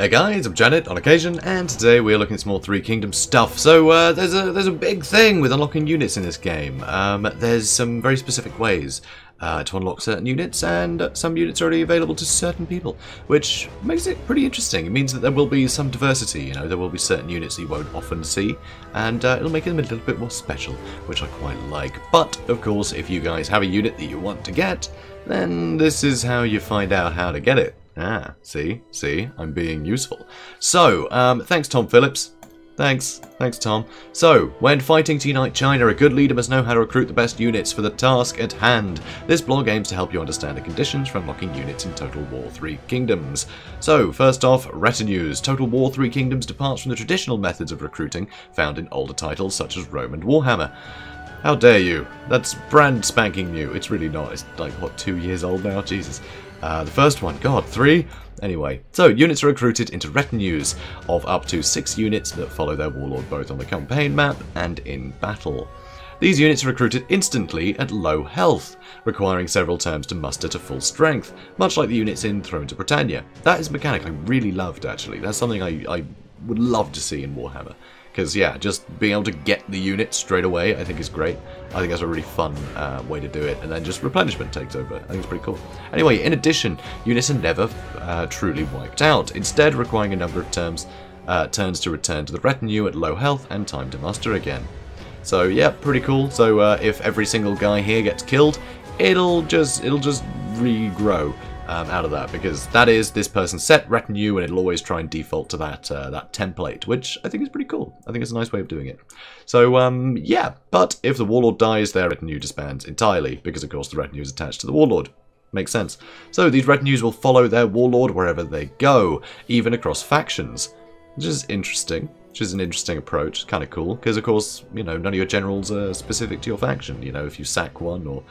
Hey guys, I'm Janet on occasion, and today we're looking at some more Three Kingdoms stuff. So uh, there's a there's a big thing with unlocking units in this game. Um, there's some very specific ways uh, to unlock certain units, and some units are only available to certain people, which makes it pretty interesting. It means that there will be some diversity. You know, there will be certain units that you won't often see, and uh, it'll make them a little bit more special, which I quite like. But of course, if you guys have a unit that you want to get, then this is how you find out how to get it. Ah, see, see, I'm being useful. So, um, thanks Tom Phillips. Thanks, thanks Tom. So, when fighting to unite China, a good leader must know how to recruit the best units for the task at hand. This blog aims to help you understand the conditions for unlocking units in Total War 3 Kingdoms. So, first off, retinues. Total War 3 Kingdoms departs from the traditional methods of recruiting found in older titles such as Rome and Warhammer. How dare you? That's brand spanking new. It's really not. It's like, what, two years old now? Jesus. Uh, the first one, god, three? Anyway, so units are recruited into retinues of up to six units that follow their warlord both on the campaign map and in battle. These units are recruited instantly at low health, requiring several turns to muster to full strength, much like the units in Thrones of Britannia. That is a mechanic I really loved, actually. That's something I, I would love to see in Warhammer. Because, yeah, just being able to get the unit straight away, I think is great. I think that's a really fun uh, way to do it. And then just replenishment takes over. I think it's pretty cool. Anyway, in addition, units are never uh, truly wiped out, instead requiring a number of terms, uh, turns to return to the retinue at low health and time to muster again. So, yeah, pretty cool. So, uh, if every single guy here gets killed, it'll just it'll just regrow um, out of that because that is this person's set retinue and it'll always try and default to that uh, that template, which I think is pretty cool. I think it's a nice way of doing it. So um, yeah, but if the warlord dies, their retinue disbands entirely because of course the retinue is attached to the warlord. Makes sense. So these retinues will follow their warlord wherever they go, even across factions, which is interesting which is an interesting approach. Kind of cool, because of course, you know, none of your generals are specific to your faction. You know, if you sack one or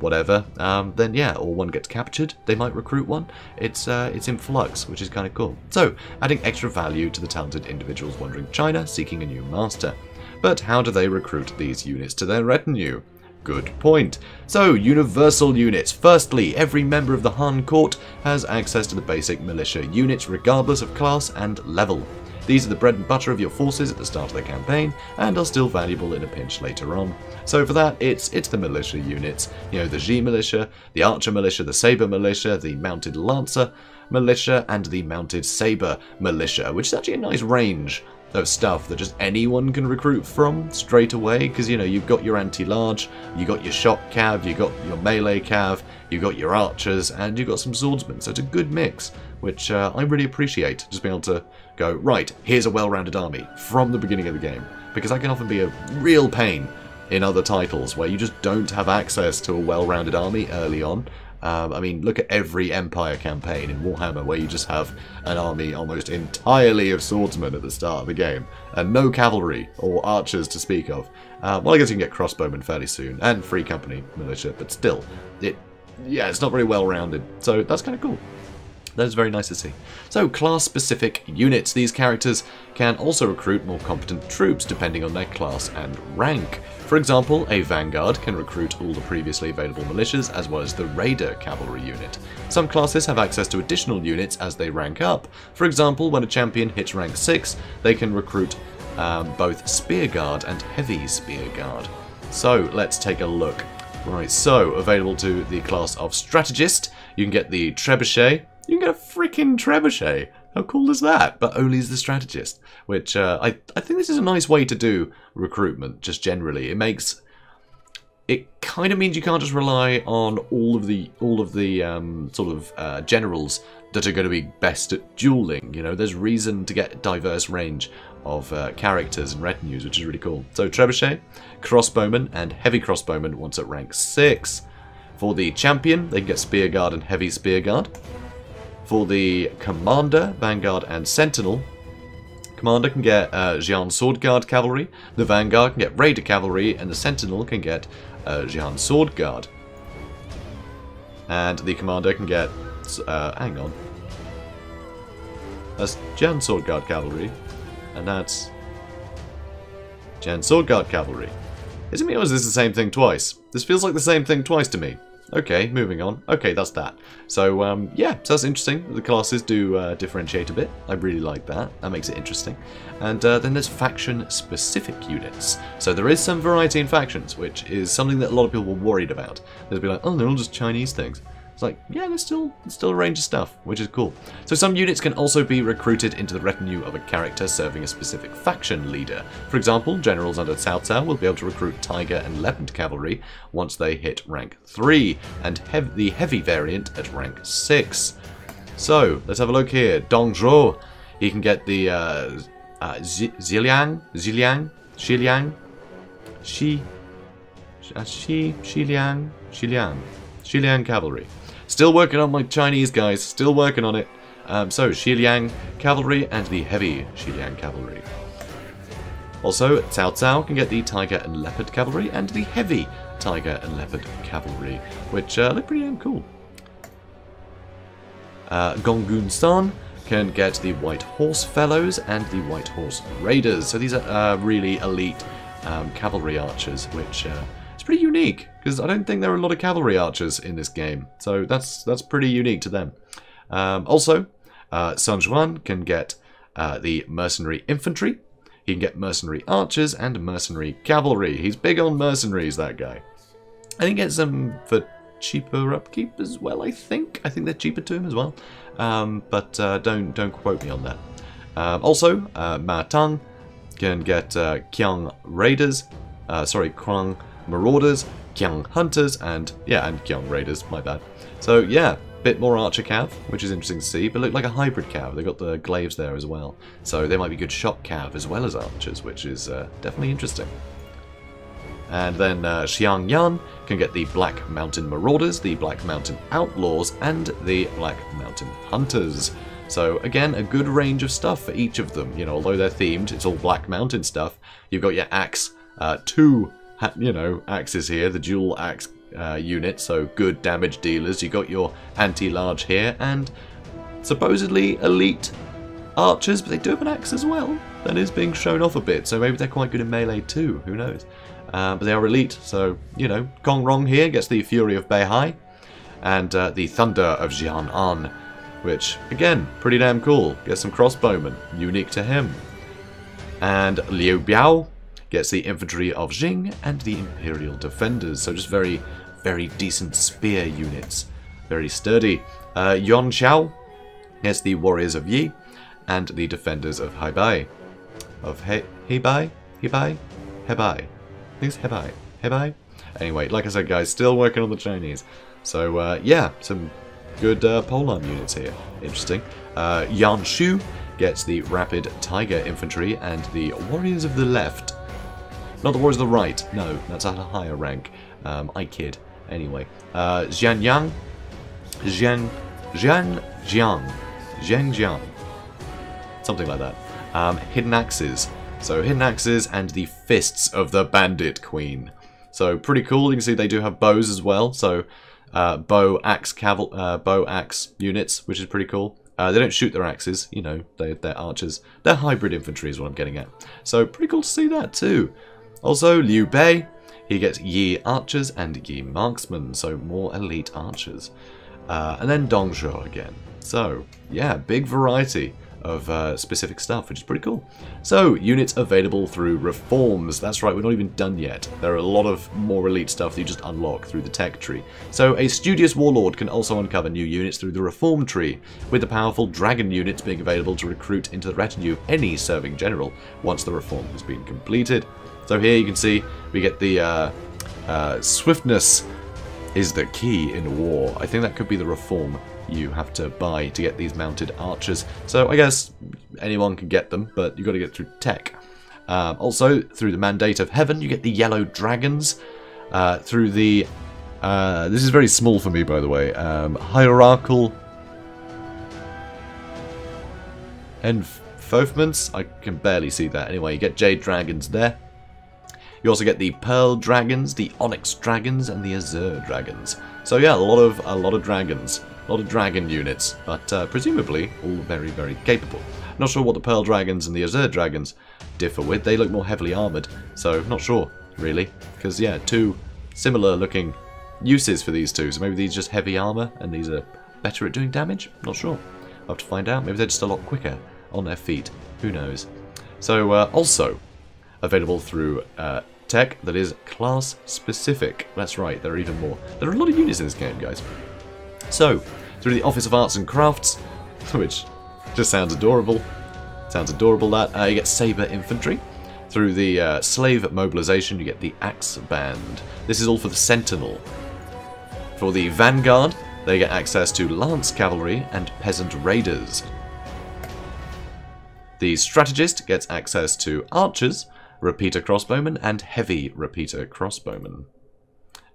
whatever, um, then yeah, or one gets captured, they might recruit one. It's uh, it's in flux, which is kind of cool. So, adding extra value to the talented individuals wandering China, seeking a new master. But how do they recruit these units to their retinue? Good point. So, universal units. Firstly, every member of the Han court has access to the basic militia units regardless of class and level. These are the bread and butter of your forces at the start of the campaign, and are still valuable in a pinch later on. So for that, it's it's the militia units. You know, the Ji militia, the Archer militia, the Saber militia, the Mounted Lancer militia, and the Mounted Saber militia, which is actually a nice range of stuff that just anyone can recruit from straight away because you know you've got your anti-large you got your shock cav you got your melee cav you got your archers and you got some swordsmen so it's a good mix which uh, I really appreciate just being able to go right here's a well-rounded army from the beginning of the game because that can often be a real pain in other titles where you just don't have access to a well-rounded army early on um, I mean, look at every Empire campaign in Warhammer where you just have an army almost entirely of swordsmen at the start of the game, and no cavalry or archers to speak of. Uh, well, I guess you can get crossbowmen fairly soon, and free company militia, but still, it, yeah, it's not very well rounded. So that's kind of cool. That is very nice to see. So, class-specific units. These characters can also recruit more competent troops depending on their class and rank. For example, a Vanguard can recruit all the previously available militias as well as the Raider cavalry unit. Some classes have access to additional units as they rank up. For example, when a champion hits rank 6, they can recruit um, both Spear Guard and Heavy Spear Guard. So, let's take a look. Right, so available to the class of Strategist, you can get the Trebuchet, you can get a freaking trebuchet. How cool is that? But only as the strategist. Which uh, I I think this is a nice way to do recruitment. Just generally, it makes it kind of means you can't just rely on all of the all of the um, sort of uh, generals that are going to be best at dueling. You know, there's reason to get a diverse range of uh, characters and retinues, which is really cool. So trebuchet, crossbowman, and heavy crossbowman once at rank six. For the champion, they can get spear guard and heavy spear guard. For the Commander, Vanguard, and Sentinel, Commander can get uh, Xi'an Sword Guard Cavalry, the Vanguard can get Raider Cavalry, and the Sentinel can get uh, Xi'an Sword Guard. And the Commander can get... Uh, hang on. That's Jian Sword Guard Cavalry, and that's... Jian Sword Guard Cavalry. Is it me is this the same thing twice? This feels like the same thing twice to me. Okay, moving on. Okay, that's that. So, um, yeah, so that's interesting. The classes do uh, differentiate a bit. I really like that. That makes it interesting. And uh, then there's faction-specific units. So there is some variety in factions, which is something that a lot of people were worried about. They'd be like, oh, they're all just Chinese things. It's like, yeah, there's still still a range of stuff, which is cool. So some units can also be recruited into the retinue of a character serving a specific faction leader. For example, generals under Cao Cao will be able to recruit Tiger and Leopard Cavalry once they hit rank 3, and hev the heavy variant at rank 6. So, let's have a look here. Dong Zhuo, he can get the uh, uh, Ziliang, Ziliang, Xiliang, Xi, uh, Xi, Xiliang, Xiliang, Xiliang Cavalry. Still working on my Chinese guys, still working on it. Um, so, Xiliang Cavalry and the Heavy Xiliang Cavalry. Also, Cao Cao can get the Tiger and Leopard Cavalry and the Heavy Tiger and Leopard Cavalry, which uh, look pretty damn cool. Uh, Gongsun Zan can get the White Horse Fellows and the White Horse Raiders. So these are uh, really elite um, cavalry archers, which uh, pretty unique, because I don't think there are a lot of cavalry archers in this game. So that's that's pretty unique to them. Um, also, uh, Sun Jian can get uh, the mercenary infantry. He can get mercenary archers and mercenary cavalry. He's big on mercenaries, that guy. I think gets them for cheaper upkeep as well, I think. I think they're cheaper to him as well. Um, but uh, don't don't quote me on that. Um, also, uh, Ma Teng can get uh, Qiang Raiders, uh, sorry, Qiang Marauders, Qiang Hunters, and, yeah, and Qiang Raiders, my bad. So, yeah, bit more Archer Cav, which is interesting to see, but look like a hybrid Cav. They've got the glaives there as well. So they might be good shot Cav as well as Archers, which is uh, definitely interesting. And then uh, Zhang Yan can get the Black Mountain Marauders, the Black Mountain Outlaws, and the Black Mountain Hunters. So again, a good range of stuff for each of them. You know, although they're themed, it's all Black Mountain stuff. You've got your Axe, uh, two you know, axes here, the dual axe uh, unit, so good damage dealers. You got your anti-large here, and supposedly elite archers, but they do have an axe as well. That is being shown off a bit, so maybe they're quite good in melee too, who knows. Uh, but they are elite, so, you know, Kong Rong here gets the Fury of Beihai, and uh, the Thunder of Jian An, which, again, pretty damn cool. Gets some crossbowmen, unique to him. And Liu Biao gets the infantry of Jing and the Imperial Defenders. So just very, very decent spear units. Very sturdy. Uh, Yuan Shao gets the Warriors of Yi and the Defenders of Hebei. Of He Hebei? Hebei? Hebei. I think it's Hebei. Hebei? Anyway, like I said, guys, still working on the Chinese. So, uh, yeah, some good uh, polearm units here. Interesting. Uh, Yuan Shu gets the Rapid Tiger Infantry and the Warriors of the Left not the Warriors of the Right. No, that's at a higher rank. Um, I kid. Anyway. Uh, Jian Yang. Jian... Jian Jiang. Jiang Jiang. Something like that. Um, hidden Axes. So Hidden Axes and the Fists of the Bandit Queen. So pretty cool. You can see they do have bows as well. So uh, bow, axe, caval uh, bow, axe units, which is pretty cool. Uh, they don't shoot their axes, you know, they, they're archers. They're hybrid infantry is what I'm getting at. So pretty cool to see that too. Also, Liu Bei, he gets Yi archers and Yi marksmen, so more elite archers. Uh, and then Dong Zhuo again. So, yeah, big variety of uh, specific stuff, which is pretty cool. So, units available through reforms. That's right, we're not even done yet. There are a lot of more elite stuff that you just unlock through the tech tree. So, a studious warlord can also uncover new units through the reform tree, with the powerful dragon units being available to recruit into the retinue of any serving general once the reform has been completed. So here you can see we get the uh, uh, swiftness is the key in war. I think that could be the reform you have to buy to get these mounted archers. So I guess anyone can get them, but you've got to get through tech. Um, also, through the Mandate of Heaven, you get the Yellow Dragons. Uh, through the... Uh, this is very small for me, by the way. Um, hierarchical... Enfofments? I can barely see that. Anyway, you get Jade Dragons there. You also get the Pearl Dragons, the Onyx Dragons, and the Azure Dragons. So yeah, a lot of a lot of dragons, a lot of dragon units, but uh, presumably all very, very capable. Not sure what the Pearl Dragons and the Azure Dragons differ with. They look more heavily armoured, so not sure, really. Because, yeah, two similar looking uses for these two. So maybe these just heavy armor and these are better at doing damage? Not sure. I'll have to find out. Maybe they're just a lot quicker on their feet. Who knows? So uh, also available through uh, tech that is class specific. That's right, there are even more. There are a lot of units in this game, guys. So, through the Office of Arts and Crafts, which just sounds adorable. Sounds adorable that. Uh, you get Saber Infantry. Through the uh, Slave Mobilization, you get the Axe Band. This is all for the Sentinel. For the Vanguard, they get access to Lance Cavalry and Peasant Raiders. The Strategist gets access to Archers, Repeater Crossbowmen, and Heavy Repeater Crossbowmen.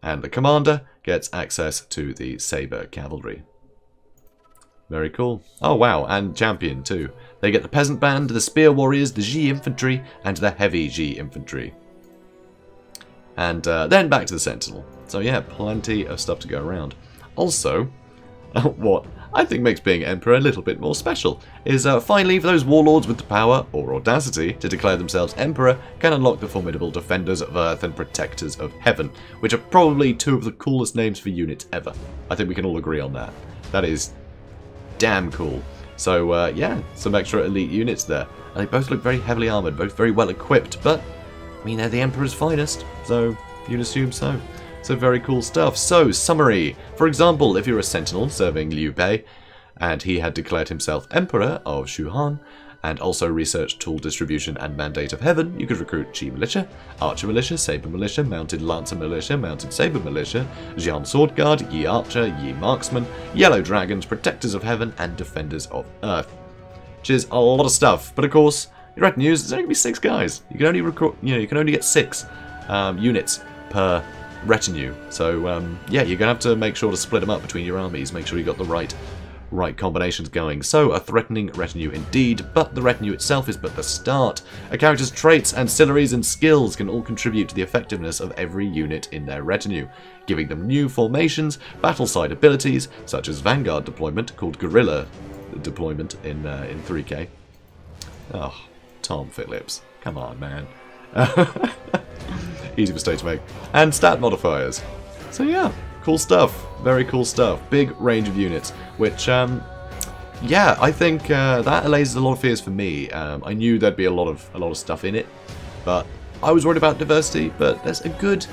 And the Commander gets access to the Saber Cavalry. Very cool. Oh wow, and Champion too. They get the Peasant Band, the Spear Warriors, the Ji Infantry, and the Heavy Ji Infantry. And uh, then back to the Sentinel. So yeah, plenty of stuff to go around. Also, what I think makes being Emperor a little bit more special is uh, finally for those warlords with the power, or audacity, to declare themselves Emperor can unlock the formidable Defenders of Earth and Protectors of Heaven, which are probably two of the coolest names for units ever. I think we can all agree on that. That is damn cool. So uh, yeah, some extra elite units there. And they both look very heavily armoured, both very well equipped, but I mean they're the Emperor's finest, so you'd assume so. So very cool stuff. So, summary. For example, if you're a sentinel serving Liu Bei, and he had declared himself Emperor of Shu-Han, and also researched tool distribution and mandate of heaven, you could recruit Chi Militia, Archer Militia, Saber Militia, Mounted Lancer Militia, Mounted Saber Militia, Xian Sword Guard, Yi Archer, Yi Marksman, Yellow Dragons, Protectors of Heaven, and Defenders of Earth. Which is a lot of stuff, but of course, your retinues, there's only gonna be six guys. You can only recruit, you know, you can only get six um, units per retinue. So um, yeah, you're gonna have to make sure to split them up between your armies. Make sure you got the right right combinations going. So, a threatening retinue indeed, but the retinue itself is but the start. A character's traits, ancillaries, and skills can all contribute to the effectiveness of every unit in their retinue, giving them new formations, battle-side abilities, such as Vanguard deployment, called Guerrilla deployment in, uh, in 3K. Oh, Tom Phillips. Come on, man. Easy mistake to make. And stat modifiers. So yeah, cool stuff. Very cool stuff. Big range of units, which, um, yeah, I think uh, that allays a lot of fears for me. Um, I knew there'd be a lot of a lot of stuff in it, but I was worried about diversity. But there's a good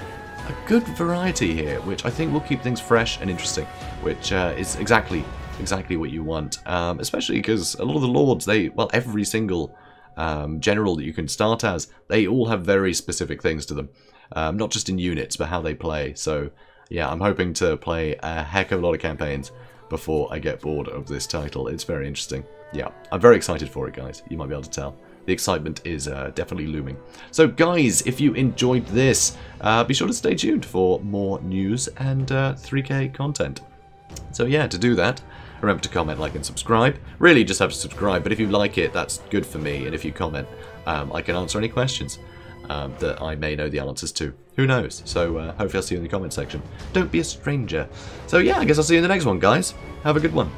a good variety here, which I think will keep things fresh and interesting, which uh, is exactly exactly what you want. Um, especially because a lot of the lords, they well, every single um, general that you can start as, they all have very specific things to them. Um, not just in units, but how they play. So, yeah, I'm hoping to play a heck of a lot of campaigns before I get bored of this title. It's very interesting. Yeah, I'm very excited for it, guys. You might be able to tell. The excitement is uh, definitely looming. So, guys, if you enjoyed this, uh, be sure to stay tuned for more news and uh, 3K content. So, yeah, to do that, remember to comment, like, and subscribe. Really, just have to subscribe, but if you like it, that's good for me. And if you comment, um, I can answer any questions um, that I may know the answers to. Who knows? So uh, hopefully I'll see you in the comment section. Don't be a stranger. So yeah, I guess I'll see you in the next one, guys. Have a good one.